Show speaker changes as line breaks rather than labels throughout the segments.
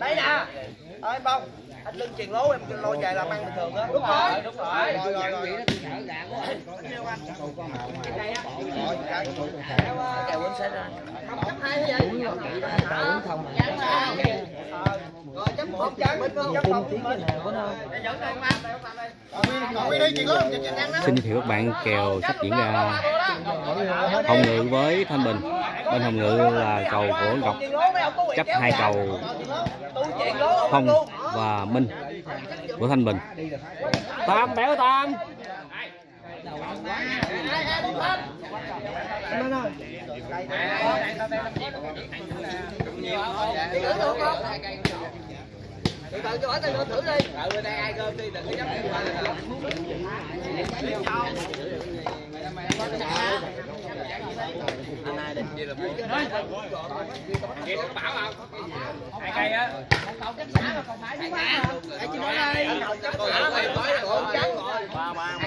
đây nè. Ơi bông anh lưng truyền lố em lôi về làm ăn bình thường á. Đúng rồi. Đúng rồi rồi. Rồi rồi nhiêu anh. Rồi cái. Kèo quýnh sẽ ra. Không chấp hai hay gì? Không rồi
Xin giới thiệu các bạn kèo sắp diễn ra Hồng Ngự với Thanh Bình. Bên Hồng Ngự là cầu của Ngọc. Chấp hai cầu Phong và Minh của Thanh Bình. Tam, béo Tam
từ từ cho hỏi tay thử đi. Ừ đây ai gom đi đừng có dám vậy được hai cây á. Con ba ba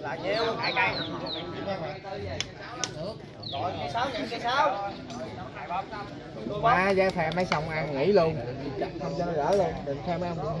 là nhiêu hai cây rồi cây sáu nhận cây sáu
Má giá thèm mấy xong ăn nghỉ luôn. Không cho nó gỡ luôn Đừng theo mấy ông cũng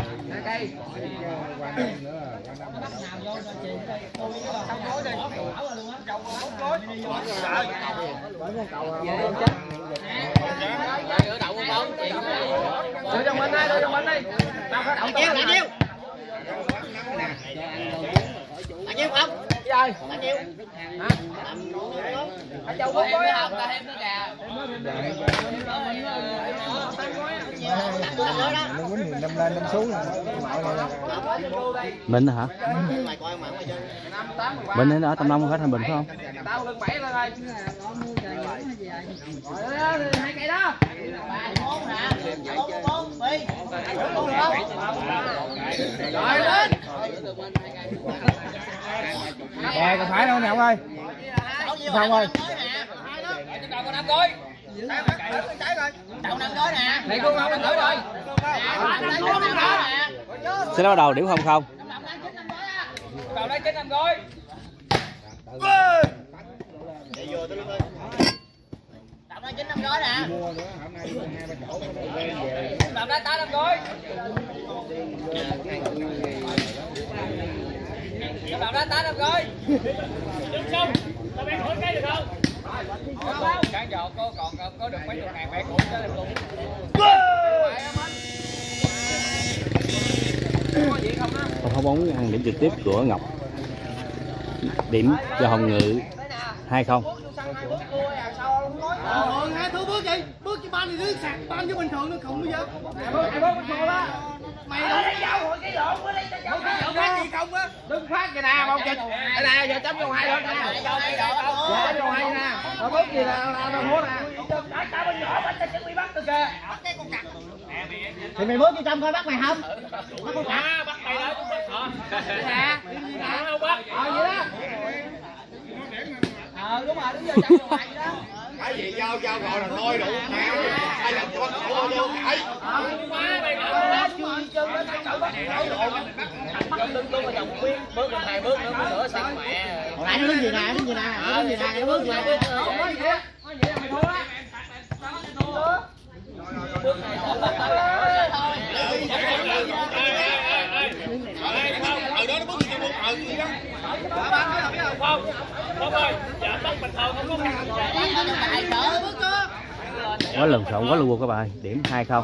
đây quan
cây sáu giờ anh lấy hai cây hai cây hai cây ơi không trong gối đi trong gối trời đưa trong bên đây đưa trong bên đây tao có động nhiêu nhiêu bao nhiêu không rồi bao nhiêu hả anh châu không ta thêm nữa kìa
nó quýnh thì năm lên năm xuống mình hả mình là
ở Tâm Long phải thành Bình phải không?
rồi hai lên
Rồi phải đâu nè ông ơi Xong rồi
sẽ bắt đầu điểm không không?
đầu đây chín năm gói Đậm chín năm gói nè. Tám năm gói. Tám năm gói. Không? Tao bé hỏi cái được không? Giờ có còn có được mấy chục ngàn bé cũng cho em luôn.
Không bóng ăn điểm trực tiếp của Ngọc Điểm cho Hồng Ngự 2-0
Ờ, hai thứ bước gì? Bước cho ban thì đứng sạc ban với bình thường nó khủng bây giờ. Mày lấy dao rồi cái lộn mới lấy cái dao. Cái phát gì không á?
Đừng phát kìa nè, một chịch. Đây nè, giờ chấm vô hai thôi nè. Giờ chấm vô hai nè. Rồi bước gì nè, đâu hút nè. Tại sao bên nhỏ bên ta chuẩn bị bắt tôi kìa.
Thì mày bước cho trong coi bắt mày không? Bắt con cặc.
Bắt mày đó, bắt. Nè, nè, không bắt. Ờ vậy đó. Ờ đúng rồi, đúng vô hai đó.
cái gì giao giao gọi là thôi đủ mẹ ai làm cho bắt khẩu vô cãi
Má mày nói chui chân cậu bắt lộn. Chân lưng luôn mà chồng khuyên, bước lên hai bước nữa bước nữa sang mẹ.
Nãy nó đứng gì nè, đứng gì nè, nó đứng gì nè, bước gì nè.
Không có gì á. Có gì
luôn
Quá xộn, quá các bạn Điểm 2-0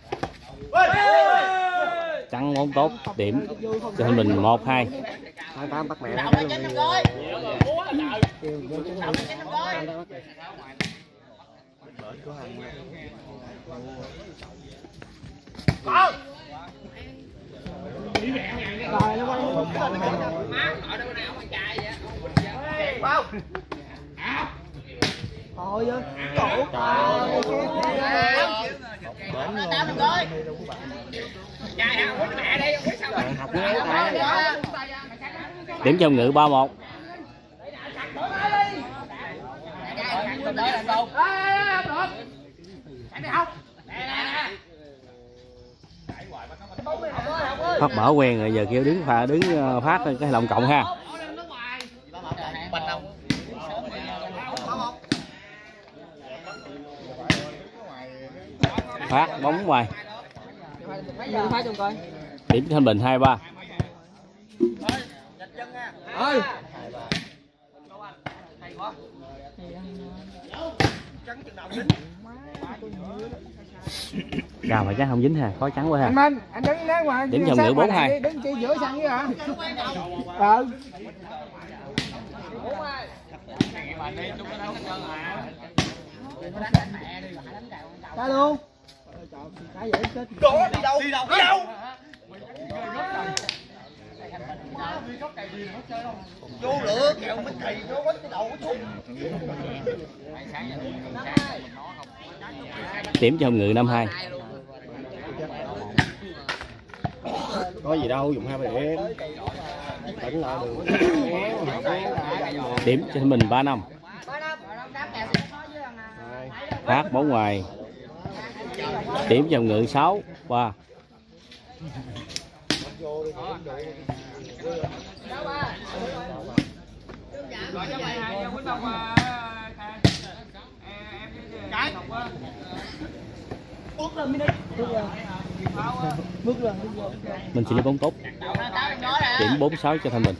trắng ngón tốt điểm cho thanh bình một hai.
Hai bắt mẹ nó chúng
Đậu lên trên năm rồi. Con.
Rồi nó quay không bỏ
Không.
Thôi chứ. Cổ. Trời
rồi.
Tại.
điểm cho hồng ngự ba một phát mở quen rồi giờ kêu đứng pha đứng ờ, phát cái lòng cộng ha
Bình đâu.
Phát bóng ngoài điểm thanh bình hai ba
Ơi.
cao mà chắc không dính ha khó trắng quá
Anh
ha
Minh, anh đứng đấy ngoài.
Điểm chồng hai.
đi, Đứng chi giữa sân với hả? Ờ. Cá luôn.
Đổ đi đâu? Đi đâu? Đi đâu? Vô lửa kẹo mới kỳ nó quánh cái đầu của
điểm cho hồng ngự năm hai
Có gì đâu, dùng hai bài em. Tỉnh lại được.
điểm cho bình ba năm phát bóng ngoài điểm dòng ngự sáu qua. mình sẽ lấy bóng tốt điểm bốn sáu cho thanh bình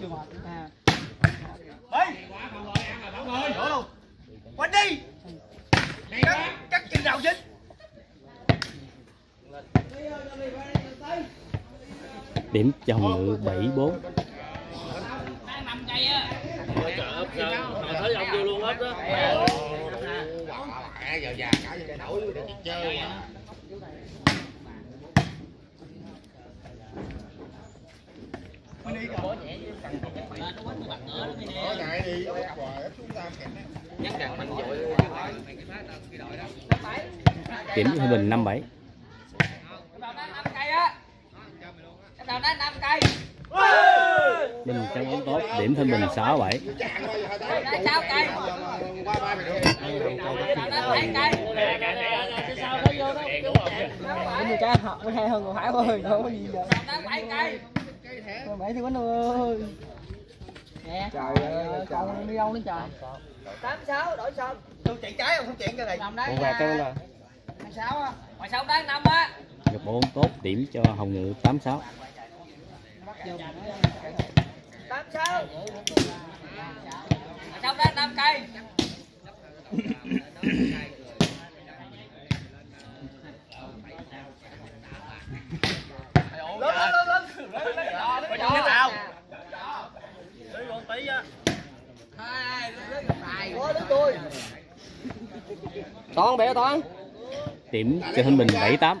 chưa
điểm chồng ngự
74
điểm của mình 57 bình năm cây, mình cho bóng tốt điểm thêm bình sáu bảy
Qua ba mày được.
Cái gì cái học mới hay hơn còn phải ơi, đâu có gì đâu. Bảy thì quánh ơi. Trời ơi, con đi đâu nữa trời.
Tám sáu đổi xong. Tôi chạy trái không không chạy cái này.
Con gà tên là
gặp bóng tốt điểm cho hồng ngự tám sáu trong đó
tám cây lớn lớn lớn lớn lớn lớn lớn Lấy con. Hai, lấy tài tôi.
Toán bé toán.
Điểm cho Thanh Bình
78.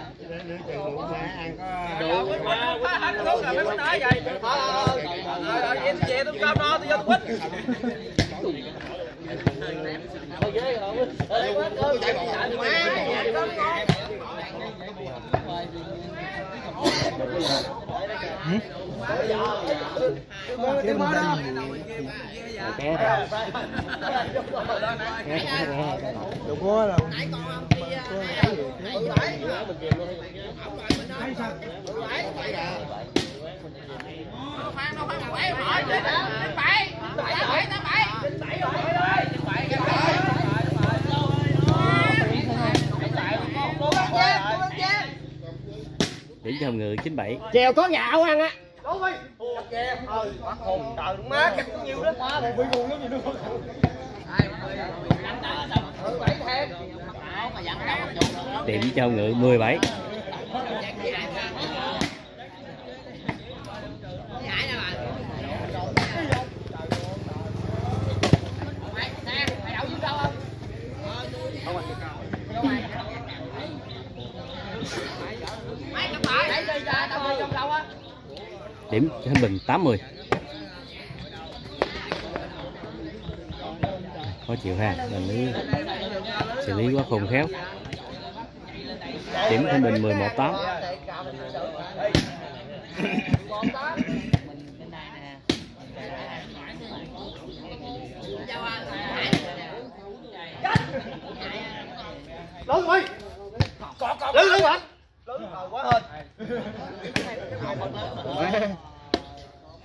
nè.
Vô đồ kìa. Dở sạc đủ rồi mới sạc
nói vậy.
Em về tôi cam no tôi cho tôi quýt
Chứ. Mình đang Kẻ Đúng quá là
điểm cho ngự 97
Chèo có gạo ăn á
trời đúng má cắt cũng nhiều đó.
Điểm cho ngự 17 điểm cho Thanh Bình 80 khó chịu ha mình lý xử lý quá khôn khéo. Điểm Thanh Bình 11 8
lớn rồi? Có có. Rồi lớn rồi quá hơn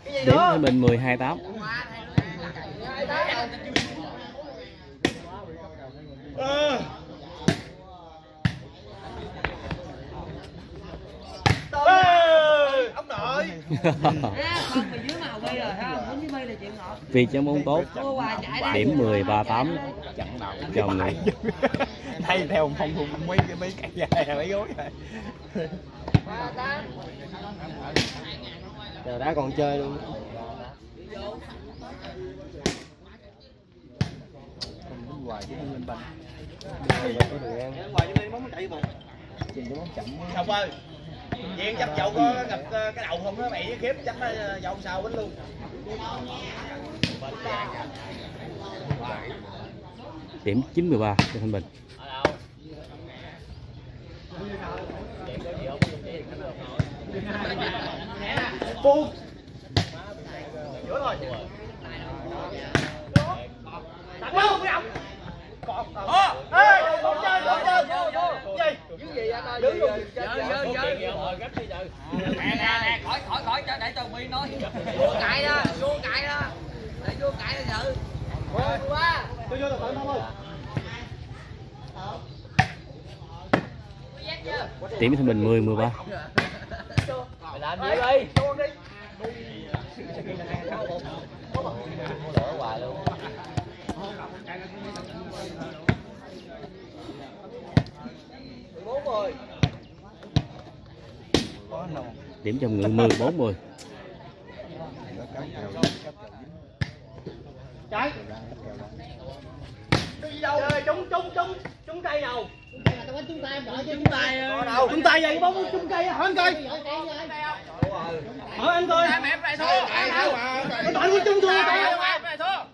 cái gì
điểm Thanh Bình 12 8
Ê, ông nội
vì trong môn tốt điểm 13 8 cho hồng
Thay theo phong thùng mấy cái mấy cây dài mấy gối rồi. Giờ đã còn chơi luôn. Hoài chứ không lên banh có đường ăn
ngoài cho bóng chạy một
chừng nó chậm
xong ơi Diện chắc dậu có gặp ờ, cái đầu không nó mày với khiếp chắc nó ờ, dậu sao bánh luôn.
Điểm 93 cho Thanh Bình
Phu Giữa rồi Đặt luôn cái ông Còn Ê Con chơi con chơi Gì Những gì? Anh ơi Đứng dơ
nè nè khỏi khỏi khỏi cho để tao mi nói. Vô cãi đó vô cãi đó. Để vô cãi đó dự quá
Tôi vô tập tận không ơi.
Điểm Thanh Bình 10 13
mày làm gì đi.
Bốn rồi.
Điểm cho hồng ngự 14 10
Chạy. Cái gì đâu? Chơi trúng trúng trúng Trúng cây nào?
Chúng ta đợi chứ.
Trúng tay đâu? Trúng tay vậy bóng trúng cây hả anh coi Hỏi anh coi
mẹ mày thua
Anh hỏi quân trúng thua tay
mày thua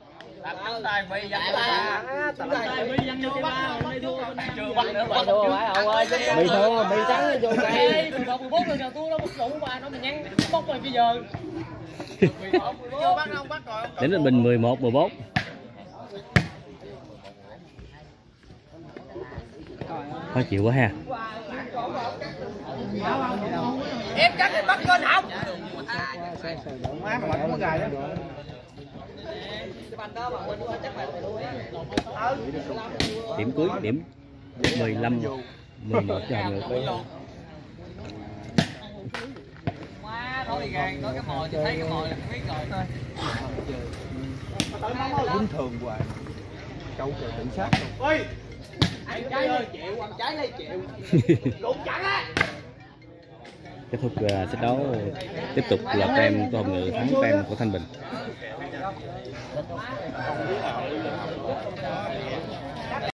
Đặt tài bị dặn ta
Tài
bị dặn vô ba hôm nay thua chưa bắt nữa mà thua phải không ơi
bị thua bị trắng vô cây
Ê, 11 14 rồi giờ thua đâu bắt đủ ba nó mình nhắn bóc rồi bây giờ chưa bắt đâu bắt rồi
điểm Thanh Bình 11 14 khó chịu quá ha
em chắc thì bắt lên không?
Má mà có gài đó
điểm cuối điểm 15 11 cho hồng ngự
má nói đi gan nói cái mồi thì thấy cái mồi là biết rồi
bình thường hoài. Câu trời tự sát luôn.
Ôi! Anh trái ơi chịu Anh trái lấy chịu Cũng chẳng á
kết thúc ờ, uh, trận đấu tiếp tục là tem của hồng ngự thắng tem của thanh bình.